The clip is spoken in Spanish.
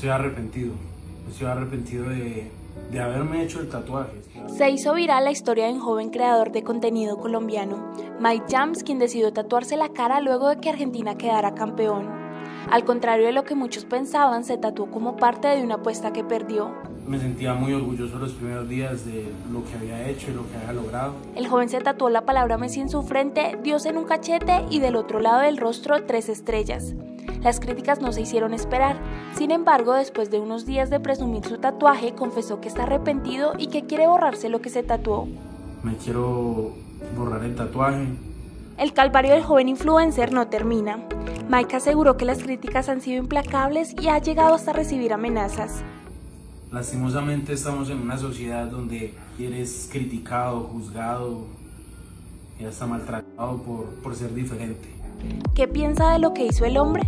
Estoy arrepentido. Estoy arrepentido de, de haberme hecho el tatuaje. Se hizo viral la historia de un joven creador de contenido colombiano, Mike Jams, quien decidió tatuarse la cara luego de que Argentina quedara campeón. Al contrario de lo que muchos pensaban, se tatuó como parte de una apuesta que perdió. Me sentía muy orgulloso los primeros días de lo que había hecho y lo que había logrado. El joven se tatuó la palabra Messi en su frente, Dios en un cachete y del otro lado del rostro tres estrellas. Las críticas no se hicieron esperar. Sin embargo, después de unos días de presumir su tatuaje, confesó que está arrepentido y que quiere borrarse lo que se tatuó. Me quiero borrar el tatuaje. El calvario del joven influencer no termina. Mike aseguró que las críticas han sido implacables y ha llegado hasta recibir amenazas. Lastimosamente estamos en una sociedad donde eres criticado, juzgado y hasta maltratado por, por ser diferente. ¿Qué piensa de lo que hizo el hombre?